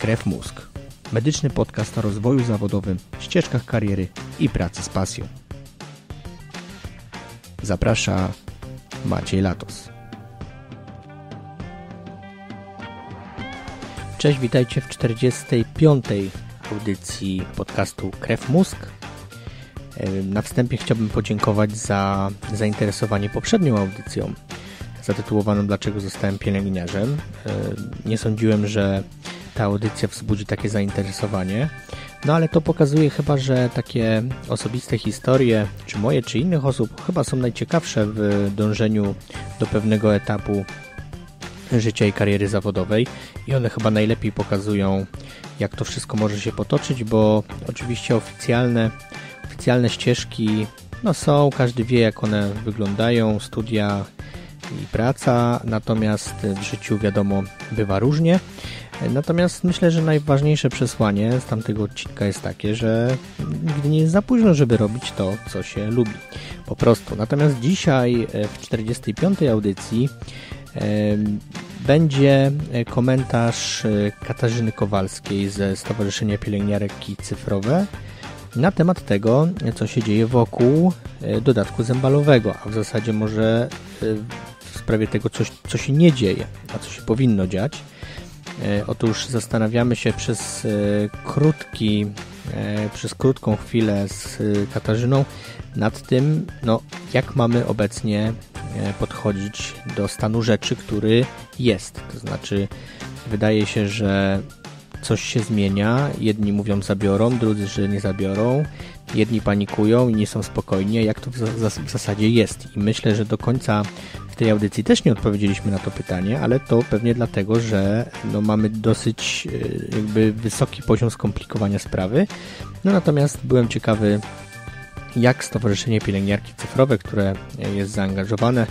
Krew Mózg. Medyczny podcast o rozwoju zawodowym, ścieżkach kariery i pracy z pasją. Zaprasza Maciej Latos. Cześć, witajcie w 45. audycji podcastu Krew Mózg. Na wstępie chciałbym podziękować za zainteresowanie poprzednią audycją zatytułowaną Dlaczego zostałem pielęgniarzem. Nie sądziłem, że ta audycja wzbudzi takie zainteresowanie. No ale to pokazuje chyba, że takie osobiste historie, czy moje, czy innych osób, chyba są najciekawsze w dążeniu do pewnego etapu życia i kariery zawodowej i one chyba najlepiej pokazują, jak to wszystko może się potoczyć, bo oczywiście oficjalne, oficjalne ścieżki no są, każdy wie jak one wyglądają, studia i praca, natomiast w życiu wiadomo bywa różnie. Natomiast myślę, że najważniejsze przesłanie z tamtego odcinka jest takie, że nigdy nie jest za późno, żeby robić to, co się lubi. Po prostu. Natomiast dzisiaj w 45. audycji będzie komentarz Katarzyny Kowalskiej ze Stowarzyszenia Pielęgniarki Cyfrowe na temat tego, co się dzieje wokół dodatku zębalowego, a w zasadzie może w sprawie tego, coś, co się nie dzieje, a co się powinno dziać. Otóż zastanawiamy się przez krótki, przez krótką chwilę z Katarzyną nad tym, no, jak mamy obecnie podchodzić do stanu rzeczy, który jest. To znaczy, wydaje się, że coś się zmienia. Jedni mówią zabiorą, drudzy, że nie zabiorą. Jedni panikują i nie są spokojni, jak to w zasadzie jest. I myślę, że do końca w tej audycji też nie odpowiedzieliśmy na to pytanie, ale to pewnie dlatego, że no, mamy dosyć jakby wysoki poziom skomplikowania sprawy. No natomiast byłem ciekawy, jak Stowarzyszenie Pielęgniarki Cyfrowe, które jest zaangażowane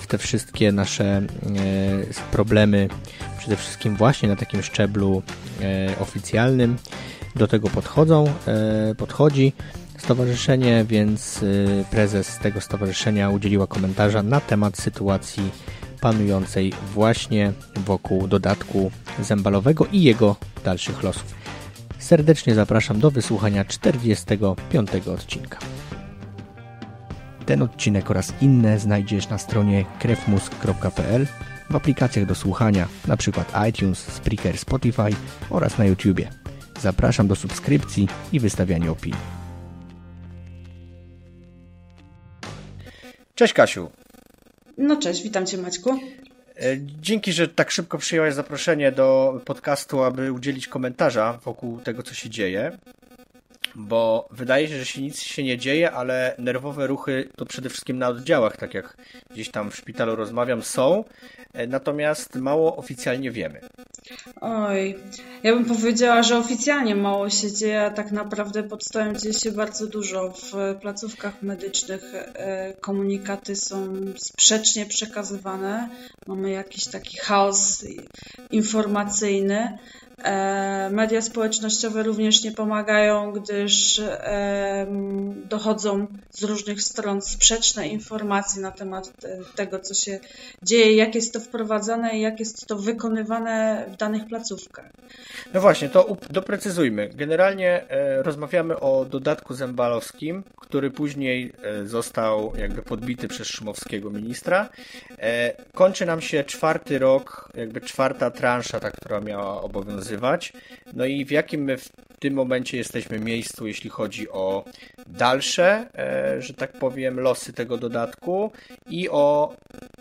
w te wszystkie nasze problemy, przede wszystkim właśnie na takim szczeblu oficjalnym, do tego podchodzą, podchodzi stowarzyszenie, więc prezes tego stowarzyszenia udzieliła komentarza na temat sytuacji panującej właśnie wokół dodatku zębalowego i jego dalszych losów. Serdecznie zapraszam do wysłuchania 45 odcinka. Ten odcinek oraz inne znajdziesz na stronie krewmusk.pl, w aplikacjach do słuchania, np. iTunes, Spreaker, Spotify oraz na YouTubie. Zapraszam do subskrypcji i wystawiania opinii. Cześć Kasiu. No cześć, witam Cię Maćku. Dzięki, że tak szybko przyjęłaś zaproszenie do podcastu, aby udzielić komentarza wokół tego, co się dzieje. Bo wydaje się, że się nic się nie dzieje, ale nerwowe ruchy to przede wszystkim na oddziałach, tak jak gdzieś tam w szpitalu rozmawiam, są. Natomiast mało oficjalnie wiemy. Oj, ja bym powiedziała, że oficjalnie mało się dzieje, a tak naprawdę pod stołem dzieje się bardzo dużo. W placówkach medycznych komunikaty są sprzecznie przekazywane. Mamy jakiś taki chaos informacyjny. Media społecznościowe również nie pomagają, gdyż dochodzą z różnych stron sprzeczne informacje na temat tego, co się dzieje, jak jest to wprowadzane i jak jest to wykonywane w danych placówkach. No właśnie, to doprecyzujmy. Generalnie rozmawiamy o dodatku zębalowskim, który później został jakby podbity przez Szumowskiego ministra. Kończy nam się czwarty rok, jakby czwarta transza, ta, która miała obowiązywać. No i w jakim tym momencie jesteśmy miejscu, jeśli chodzi o dalsze, że tak powiem, losy tego dodatku i o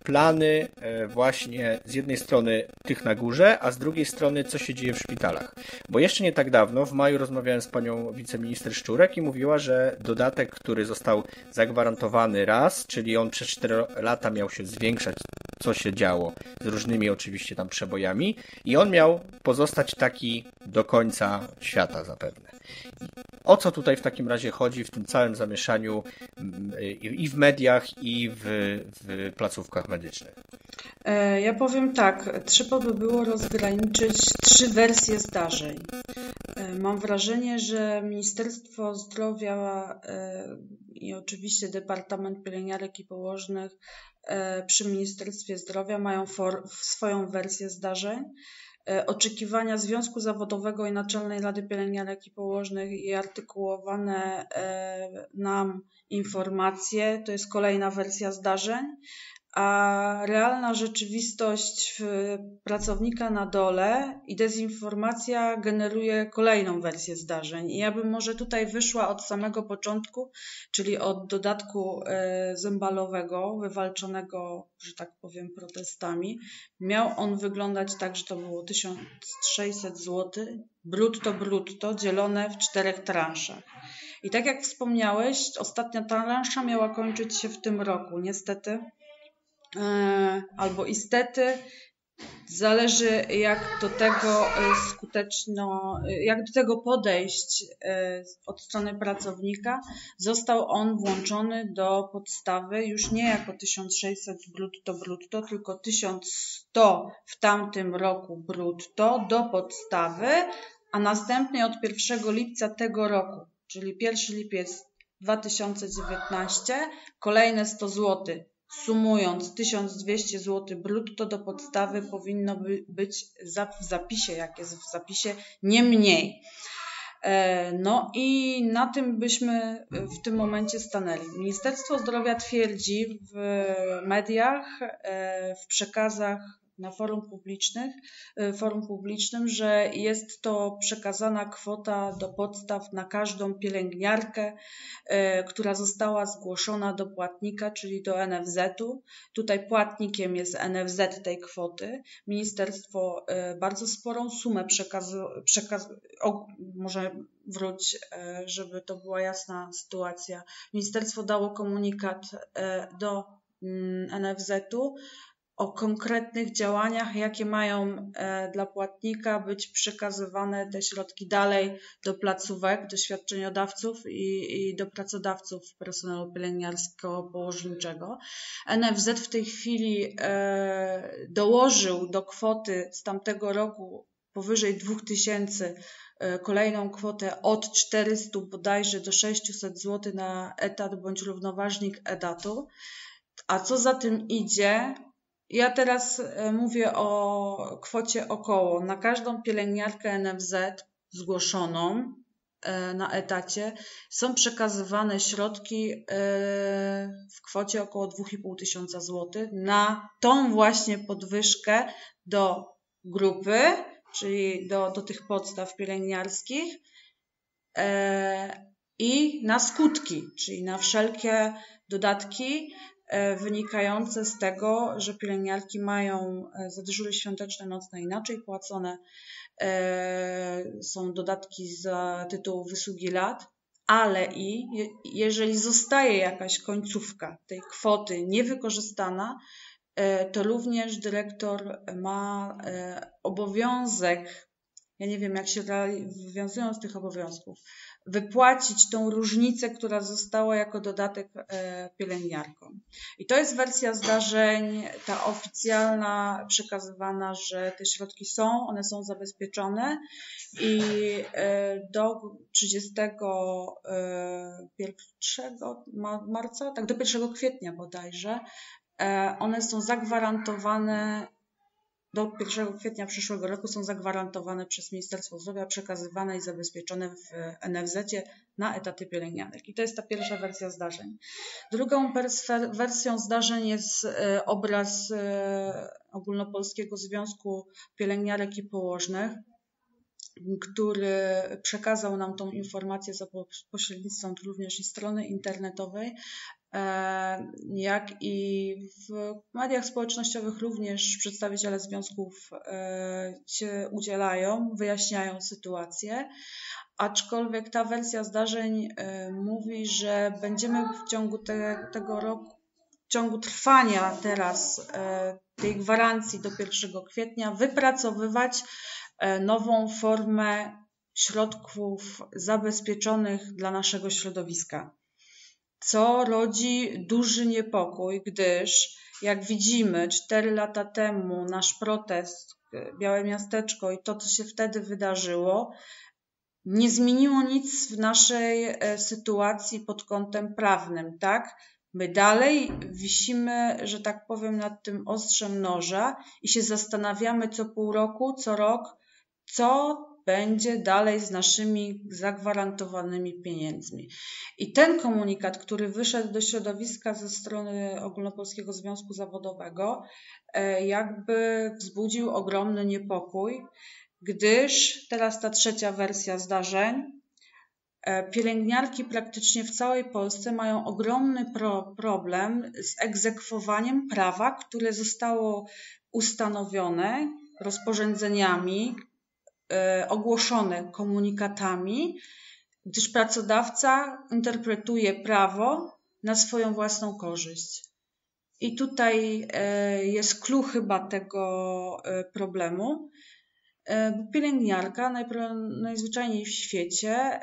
plany właśnie z jednej strony tych na górze, a z drugiej strony co się dzieje w szpitalach. Bo jeszcze nie tak dawno, w maju rozmawiałem z panią wiceminister Szczurek i mówiła, że dodatek, który został zagwarantowany raz, czyli on przez 4 lata miał się zwiększać, co się działo, z różnymi oczywiście tam przebojami i on miał pozostać taki do końca świata zapewne. O co tutaj w takim razie chodzi w tym całym zamieszaniu i w mediach, i w, w placówkach medycznych? Ja powiem tak, trzeba by było rozgraniczyć trzy wersje zdarzeń. Mam wrażenie, że Ministerstwo Zdrowia i oczywiście Departament Pielęgniarek i Położnych przy Ministerstwie Zdrowia mają swoją wersję zdarzeń. E, oczekiwania Związku Zawodowego i Naczelnej Rady Pielęgniarek i Położnych i artykułowane e, nam informacje. To jest kolejna wersja zdarzeń a realna rzeczywistość pracownika na dole i dezinformacja generuje kolejną wersję zdarzeń. I ja bym może tutaj wyszła od samego początku, czyli od dodatku e, zębalowego, wywalczonego, że tak powiem, protestami. Miał on wyglądać tak, że to było 1600 zł, brutto brutto, dzielone w czterech transzach. I tak jak wspomniałeś, ostatnia transza miała kończyć się w tym roku. Niestety albo istety. Zależy jak do tego e, skuteczno, e, jak do tego podejść od strony pracownika. Został on włączony do podstawy już nie jako 1600 brutto brutto, tylko 1100 w tamtym roku brutto do podstawy, a następnie od 1 lipca tego roku, czyli 1 lipiec 2019, kolejne 100 zł Sumując 1200 zł brutto do podstawy powinno być w zapisie, jak jest w zapisie, nie mniej. E, no i na tym byśmy w tym momencie stanęli. Ministerstwo Zdrowia twierdzi w mediach, e, w przekazach na forum, publicznych, y, forum publicznym, że jest to przekazana kwota do podstaw na każdą pielęgniarkę, y, która została zgłoszona do płatnika, czyli do NFZ-u. Tutaj płatnikiem jest NFZ tej kwoty. Ministerstwo y, bardzo sporą sumę przekazu, przekaz, może wróć, żeby to była jasna sytuacja. Ministerstwo dało komunikat do mm, NFZ-u, o konkretnych działaniach, jakie mają e, dla płatnika być przekazywane te środki dalej do placówek, do świadczeniodawców i, i do pracodawców personelu pielęgniarsko-położniczego. NFZ w tej chwili e, dołożył do kwoty z tamtego roku powyżej 2000 e, kolejną kwotę od 400 bodajże do 600 zł na etat bądź równoważnik etatu. A co za tym idzie, ja teraz e, mówię o kwocie około. Na każdą pielęgniarkę NFZ zgłoszoną e, na etacie są przekazywane środki e, w kwocie około 2,5 tysiąca złotych na tą właśnie podwyżkę do grupy, czyli do, do tych podstaw pielęgniarskich i na skutki, czyli na wszelkie dodatki wynikające z tego, że pielęgniarki mają e, za dyżury świąteczne, nocne inaczej płacone, e, są dodatki za tytuł wysługi lat, ale i jeżeli zostaje jakaś końcówka tej kwoty niewykorzystana, to również dyrektor ma obowiązek, ja nie wiem jak się wywiązują z tych obowiązków, wypłacić tą różnicę, która została jako dodatek e, pielęgniarkom. I to jest wersja zdarzeń, ta oficjalna, przekazywana, że te środki są, one są zabezpieczone i e, do 31 e, marca, tak do 1 kwietnia bodajże, one są zagwarantowane do 1 kwietnia przyszłego roku są zagwarantowane przez Ministerstwo Zdrowia, przekazywane i zabezpieczone w NFZ na etaty pielęgniarek. I to jest ta pierwsza wersja zdarzeń. Drugą wersją zdarzeń jest e, obraz e, Ogólnopolskiego Związku Pielęgniarek i Położnych, który przekazał nam tą informację za pośrednictwem również i strony internetowej, jak i w mediach społecznościowych również przedstawiciele związków e, się udzielają, wyjaśniają sytuację. Aczkolwiek ta wersja zdarzeń e, mówi, że będziemy w ciągu te, tego roku, w ciągu trwania teraz tej gwarancji do 1 kwietnia wypracowywać nową formę środków zabezpieczonych dla naszego środowiska co rodzi duży niepokój, gdyż jak widzimy, cztery lata temu nasz protest, e, Białe Miasteczko i to, co się wtedy wydarzyło, nie zmieniło nic w naszej e, sytuacji pod kątem prawnym, tak? My dalej wisimy, że tak powiem, nad tym ostrzem noża i się zastanawiamy co pół roku, co rok, co będzie dalej z naszymi zagwarantowanymi pieniędzmi. I ten komunikat, który wyszedł do środowiska ze strony Ogólnopolskiego Związku Zawodowego, e, jakby wzbudził ogromny niepokój, gdyż teraz ta trzecia wersja zdarzeń E, pielęgniarki praktycznie w całej Polsce mają ogromny pro problem z egzekwowaniem prawa, które zostało ustanowione rozporządzeniami, e, ogłoszone komunikatami, gdyż pracodawca interpretuje prawo na swoją własną korzyść. I tutaj e, jest klucz chyba tego problemu. E, pielęgniarka najzwyczajniej w świecie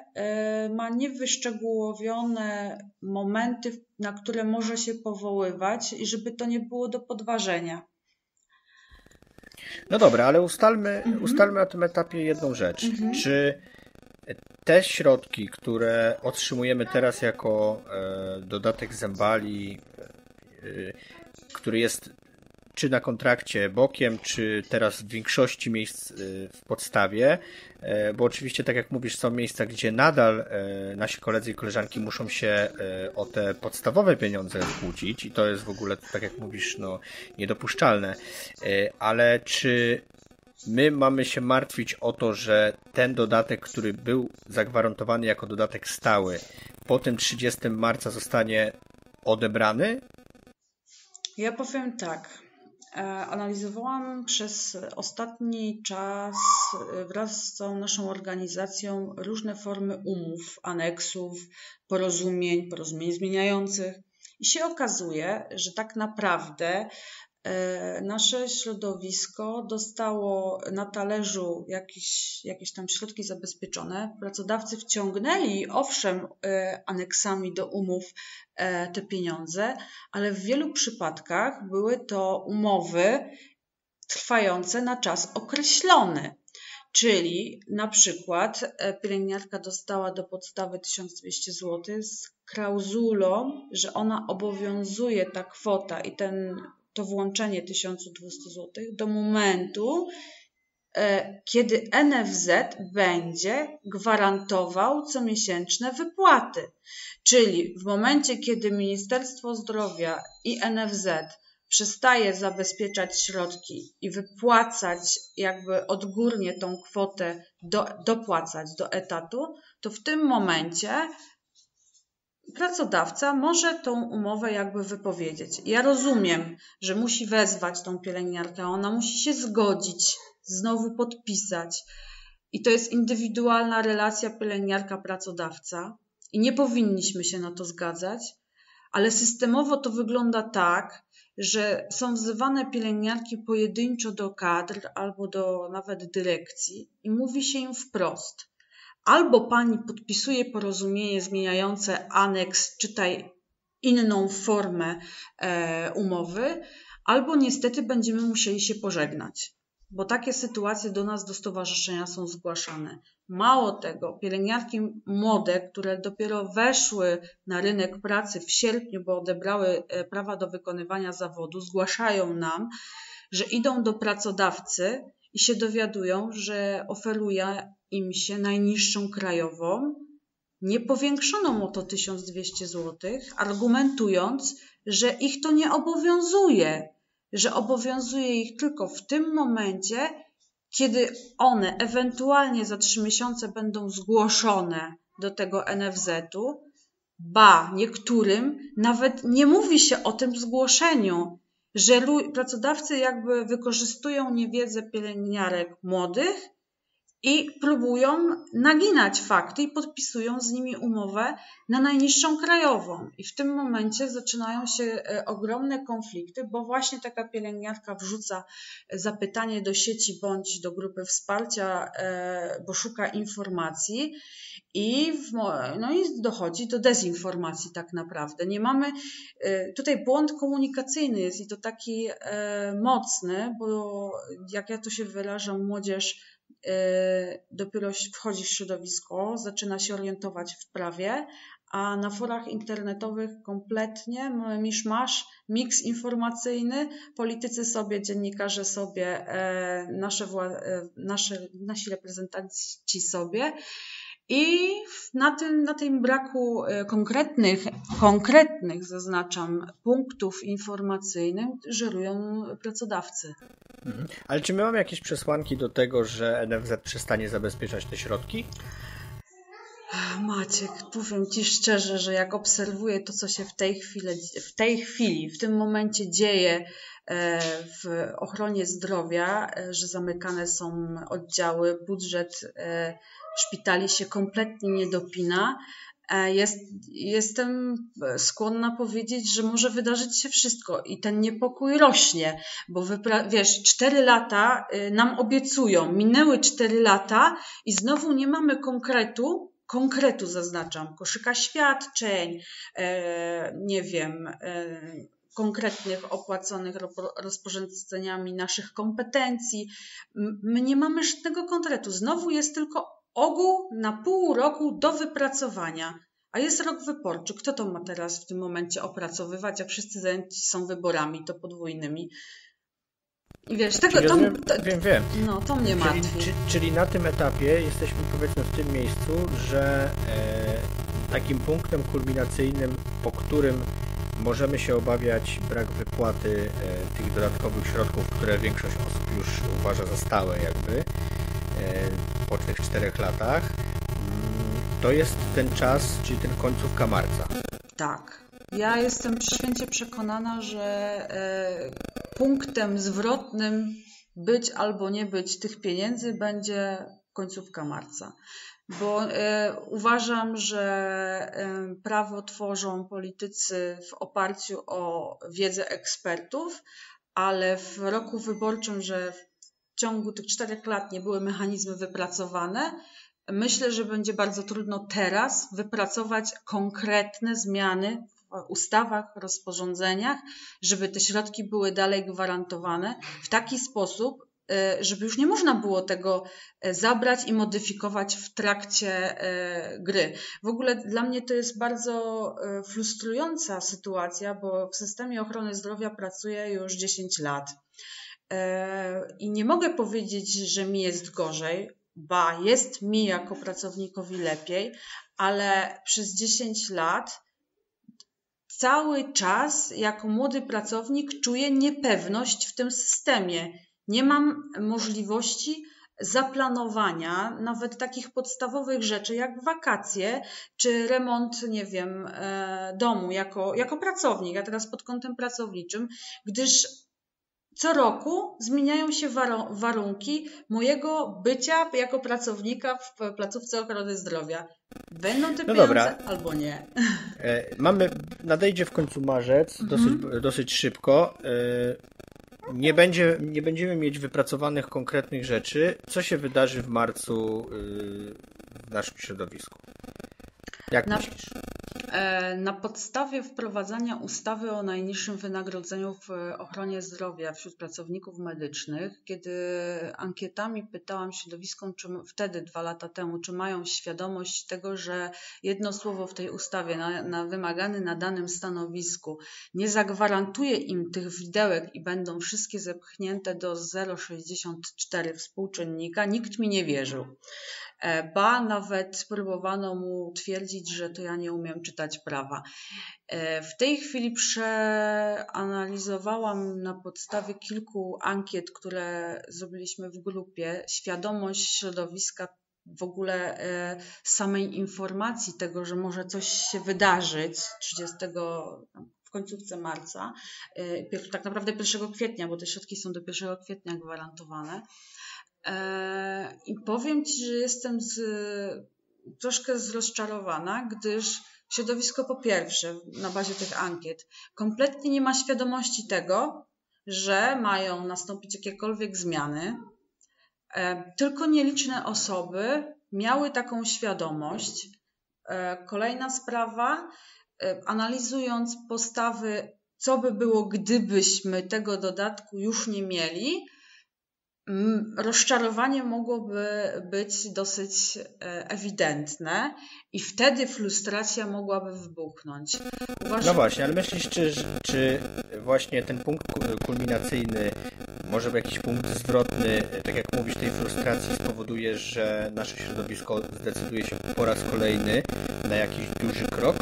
ma niewyszczegółowione momenty, na które może się powoływać i żeby to nie było do podważenia. No dobra, ale ustalmy, mhm. ustalmy na tym etapie jedną rzecz. Mhm. Czy te środki, które otrzymujemy teraz jako e, dodatek zębali, który jest czy na kontrakcie bokiem, czy teraz w większości miejsc y, w podstawie, e, bo oczywiście, tak jak mówisz, są miejsca, gdzie nadal e, nasi koledzy i koleżanki muszą się e, o te podstawowe pieniądze kłócić i to jest w ogóle, tak jak mówisz, no, niedopuszczalne. Ale czy my mamy się martwić o to, że ten dodatek, który był zagwarantowany jako dodatek stały, po tym 30 marca zostanie odebrany? Ja powiem tak. E, analizowałam przez ostatni czas e, wraz z całą naszą organizacją różne formy umów, aneksów, porozumień, porozumień zmieniających. I się okazuje, że tak naprawdę nasze środowisko dostało na talerzu jakieś, jakieś tam środki zabezpieczone. Pracodawcy wciągnęli, owszem, e, aneksami do umów e, te pieniądze, ale w wielu przypadkach były to umowy trwające na czas określony. Czyli na przykład pielęgniarka dostała do podstawy 1200 zł z klauzulą, że ona obowiązuje ta kwota i ten to włączenie 1200 zł do momentu, e, kiedy NFZ będzie gwarantował comiesięczne wypłaty. Czyli w momencie, kiedy Ministerstwo Zdrowia i NFZ przestaje zabezpieczać środki i wypłacać jakby odgórnie tą kwotę, do, dopłacać do etatu, to w tym momencie pracodawca może tą umowę jakby wypowiedzieć. Ja rozumiem, że musi wezwać tą pielęgniarkę, ona musi się zgodzić, znowu podpisać. I to jest indywidualna relacja pielęgniarka-pracodawca i nie powinniśmy się na to zgadzać, ale systemowo to wygląda tak, że są wzywane pielęgniarki pojedynczo do kadr albo do nawet dyrekcji i mówi się im wprost – albo pani podpisuje porozumienie zmieniające aneks, czytaj inną formę e, umowy, albo niestety będziemy musieli się pożegnać, bo takie sytuacje do nas, do stowarzyszenia są zgłaszane. Mało tego, pielęgniarki młode, które dopiero weszły na rynek pracy w sierpniu, bo odebrały e, prawa do wykonywania zawodu, zgłaszają nam, że idą do pracodawcy i się dowiadują, że oferuje im się najniższą krajową, nie powiększoną o to 1200 zł, argumentując, że ich to nie obowiązuje, że obowiązuje ich tylko w tym momencie, kiedy one ewentualnie za trzy miesiące będą zgłoszone do tego NFZ-u, ba, niektórym nawet nie mówi się o tym zgłoszeniu, że pracodawcy jakby wykorzystują niewiedzę pielęgniarek młodych i próbują naginać fakty i podpisują z nimi umowę na najniższą krajową. I w tym momencie zaczynają się e, ogromne konflikty, bo właśnie taka pielęgniarka wrzuca zapytanie do sieci bądź do grupy wsparcia, e, bo szuka informacji i, w, no i dochodzi do dezinformacji tak naprawdę. Nie mamy, e, tutaj błąd komunikacyjny jest i to taki mocny, bo jak ja to się wyrażam, młodzież E, dopiero wchodzi w środowisko, zaczyna się orientować w prawie, a na forach internetowych kompletnie mamy misz-masz, miks informacyjny, politycy sobie, dziennikarze sobie, e, nasze, e, nasze, nasi reprezentanci sobie. I na tym, na tym braku e, konkretnych, konkretnych, zaznaczam, punktów informacyjnych żerują pracodawcy. Mhm. Ale czy my mamy jakieś przesłanki do tego, że NFZ przestanie zabezpieczać te środki? Maciek, powiem Ci szczerze, że jak obserwuję to, co się w tej chwili, w, tej chwili, w tym momencie dzieje w ochronie zdrowia, e, że zamykane są oddziały, budżet szpitali się kompletnie nie dopina, e, jest, jestem skłonna powiedzieć, że może wydarzyć się wszystko i ten niepokój rośnie, bo wiesz, cztery lata y, nam obiecują, minęły cztery lata i znowu nie mamy konkretu, konkretu zaznaczam, koszyka świadczeń, e, nie wiem, e, konkretnych opłaconych rozporządzeniami naszych kompetencji. My nie mamy żadnego konkretu. Znowu jest tylko ogół na pół roku do wypracowania. A jest rok wyborczy. Kto to ma teraz w tym momencie opracowywać, jak wszyscy zajęci są wyborami, to podwójnymi? I wiesz, tego to, to, wiem, wiem. No, to mnie czyli, martwi. Czyli, czyli na tym etapie jesteśmy powiedzmy w tym miejscu, że e, takim punktem kulminacyjnym, po którym możemy się obawiać brak wypłaty e, tych dodatkowych środków, które większość osób już uważa za stałe jakby, E, po tych czterech latach, mm, to jest ten czas, czyli ten końcówka marca. Tak. Ja jestem święcie przekonana, że e, punktem zwrotnym być albo nie być tych pieniędzy będzie końcówka marca. Bo e, uważam, że prawo tworzą politycy w oparciu o wiedzę ekspertów, ale w roku wyborczym, że ciągu tych czterech lat nie były mechanizmy wypracowane, myślę, że będzie bardzo trudno teraz wypracować konkretne zmiany w ustawach, rozporządzeniach, żeby te środki były dalej gwarantowane w taki sposób, e, żeby już nie można było tego e, zabrać i modyfikować w trakcie e, gry. W ogóle dla mnie to jest bardzo frustrująca sytuacja, bo w systemie ochrony zdrowia pracuję już 10 lat. I nie mogę powiedzieć, że mi jest gorzej, ba, jest mi jako pracownikowi lepiej, ale przez 10 lat cały czas jako młody pracownik czuję niepewność w tym systemie. Nie mam możliwości zaplanowania nawet takich podstawowych rzeczy jak wakacje czy remont, nie wiem, e, domu jako, jako pracownik, a teraz pod kątem pracowniczym, gdyż co roku zmieniają się warunki mojego bycia jako pracownika w placówce ochrony zdrowia. Będą te no pieniądze albo nie. E, mamy, nadejdzie w końcu marzec, mhm. dosyć, dosyć szybko. Nie, będzie, nie będziemy mieć wypracowanych konkretnych rzeczy. Co się wydarzy w marcu e, w naszym środowisku? Jak na, myślisz? E, na podstawie wprowadzania ustawy o najniższym wynagrodzeniu w ochronie zdrowia wśród pracowników medycznych, kiedy ankietami pytałam środowiskom, czy wtedy, dwa lata temu, czy mają świadomość tego, że jedno słowo w tej ustawie na, na wymagany na danym stanowisku nie zagwarantuje im tych widełek i będą wszystkie zepchnięte do 0,64 współczynnika, nikt mi nie wierzył. E, ba nawet próbowano mu twierdzić, że to ja nie umiem czytać prawa. E, w tej chwili przeanalizowałam na podstawie kilku ankiet, które zrobiliśmy w grupie, świadomość środowiska w ogóle e, samej informacji tego, że może coś się wydarzyć 30 w końcówce marca, tak naprawdę 1 kwietnia, bo te środki są do 1 kwietnia gwarantowane. E, I powiem Ci, że jestem z, troszkę zrozczarowana, gdyż środowisko po pierwsze, na bazie tych ankiet, kompletnie nie ma świadomości tego, że mają nastąpić jakiekolwiek zmiany. E, tylko nieliczne osoby miały taką świadomość. E, kolejna sprawa, analizując postawy, co by było, gdybyśmy tego dodatku już nie mieli, rozczarowanie mogłoby być dosyć e, ewidentne i wtedy frustracja mogłaby wybuchnąć. Uważam... No właśnie, ale myślisz, czy, czy właśnie ten punkt kulminacyjny, może jakiś punkt zwrotny, tak jak mówisz, tej frustracji spowoduje, że nasze środowisko zdecyduje się po raz kolejny na jakiś duży krok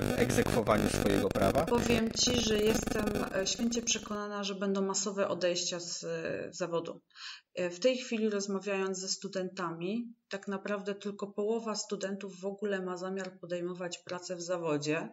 w egzekwowaniu swojego prawa? Powiem Ci, że jestem e, święcie przekonana, że będą masowe odejścia z zawodu. E, w tej chwili rozmawiając ze studentami, tak naprawdę tylko połowa studentów w ogóle ma zamiar podejmować pracę w zawodzie.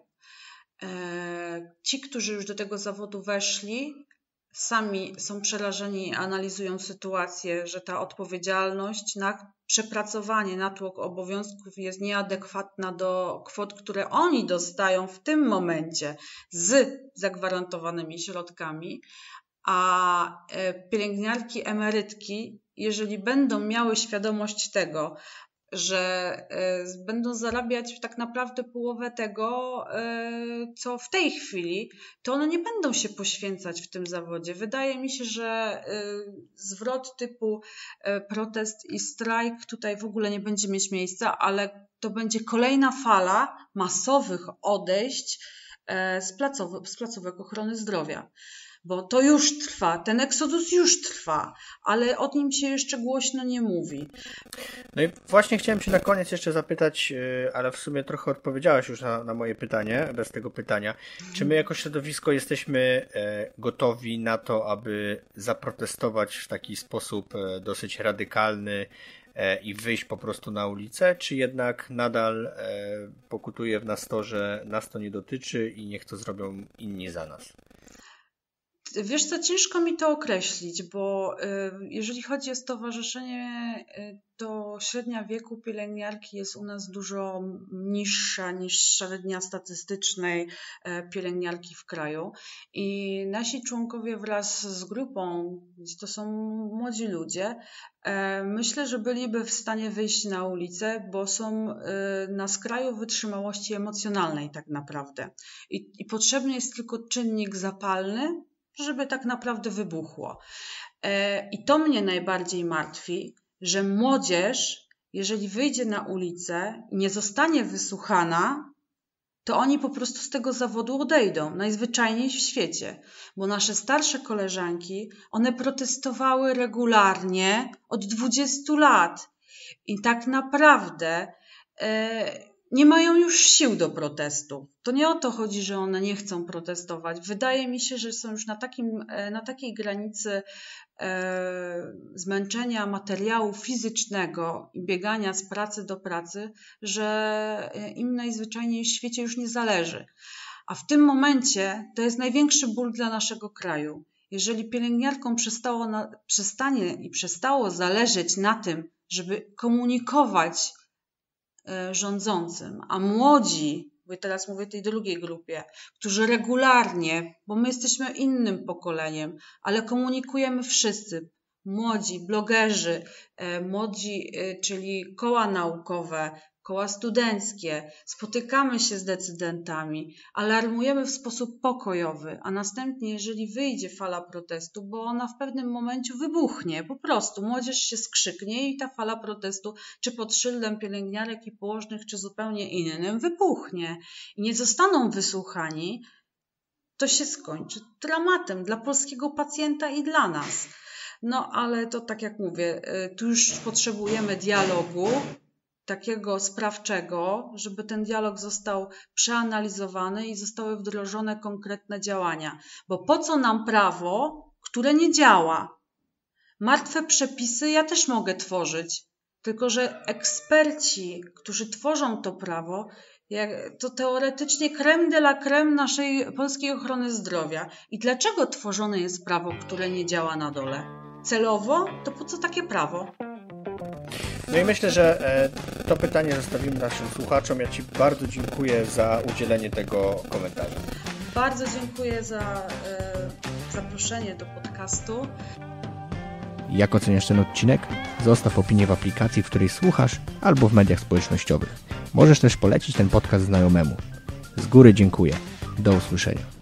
E, ci, którzy już do tego zawodu weszli, sami są przerażeni, analizują sytuację, że ta odpowiedzialność na przepracowanie, natłok obowiązków jest nieadekwatna do kwot, które oni dostają w tym momencie z zagwarantowanymi środkami, a e, pielęgniarki, emerytki, jeżeli będą miały świadomość tego, że e, będą zarabiać tak naprawdę połowę tego, e, co w tej chwili, to one nie będą się poświęcać w tym zawodzie. Wydaje mi się, że zwrot typu protest i strajk tutaj w ogóle nie będzie mieć miejsca, ale to będzie kolejna fala masowych odejść z, placowy, z placówek ochrony zdrowia bo to już trwa, ten eksodus już trwa, ale o nim się jeszcze głośno nie mówi. No i właśnie chciałem Cię na koniec jeszcze zapytać, y, ale w sumie trochę odpowiedziałaś już na, na moje pytanie, bez tego pytania. Czy my jako środowisko jesteśmy e, gotowi na to, aby zaprotestować w taki sposób e, dosyć radykalny, e, i wyjść po prostu na ulicę, czy jednak nadal pokutuje w nas to, że nas to nie dotyczy i niech to zrobią inni za nas? Wiesz co, ciężko mi to określić, bo y, jeżeli chodzi o stowarzyszenie, y, to średnia wieku pielęgniarki jest u nas dużo niższa niż średnia statystycznej e, pielęgniarki w kraju. I nasi członkowie wraz z grupą, to są młodzi ludzie, myślę, że byliby w stanie wyjść na ulicę, bo są na skraju wytrzymałości emocjonalnej tak naprawdę. I, i potrzebny jest tylko czynnik zapalny, żeby tak naprawdę wybuchło. E, I to mnie najbardziej martwi, że młodzież, jeżeli wyjdzie na ulicę i nie zostanie wysłuchana, to oni po prostu z tego zawodu odejdą, najzwyczajniej w świecie. Bo nasze starsze koleżanki, one protestowały regularnie od 20 lat. I tak naprawdę e, nie mają już sił do protestu. To nie o to chodzi, że one nie chcą protestować. Wydaje mi się, że są już na, takim, e, na takiej granicy e, zmęczenia materiału fizycznego i biegania z pracy do pracy, że e, im najzwyczajniej w świecie już nie zależy. A w tym momencie to jest największy ból dla naszego kraju. Jeżeli pielęgniarkom przestało na, przestanie i przestało zależeć na tym, żeby komunikować rządzącym, a młodzi, bo teraz mówię tej drugiej grupie, którzy regularnie, bo my jesteśmy innym pokoleniem, ale komunikujemy wszyscy, młodzi, blogerzy, e, młodzi, e, czyli koła naukowe, koła studenckie, spotykamy się z decydentami, alarmujemy w sposób pokojowy, a następnie, jeżeli wyjdzie fala protestu, bo ona w pewnym momencie wybuchnie, po prostu młodzież się skrzyknie i ta fala protestu, czy pod szyldem pielęgniarek i położnych, czy zupełnie innym, wybuchnie. I nie zostaną wysłuchani, to się skończy dramatem dla polskiego pacjenta i dla nas. No ale to tak jak mówię, y, tu już potrzebujemy dialogu, takiego sprawczego, żeby ten dialog został przeanalizowany i zostały wdrożone konkretne działania. Bo po co nam prawo, które nie działa? Martwe przepisy ja też mogę tworzyć, tylko że eksperci, którzy tworzą to prawo, to teoretycznie creme de la creme naszej polskiej ochrony zdrowia. I dlaczego tworzone jest prawo, które nie działa na dole? Celowo? To po co takie prawo? No i myślę, że e, to pytanie zostawimy naszym słuchaczom. Ja Ci bardzo dziękuję za udzielenie tego komentarza. Bardzo dziękuję za e, zaproszenie do podcastu. Jak oceniasz ten odcinek? Zostaw opinię w aplikacji, w której słuchasz, albo w mediach społecznościowych. Możesz też polecić ten podcast znajomemu. Z góry dziękuję. Do usłyszenia.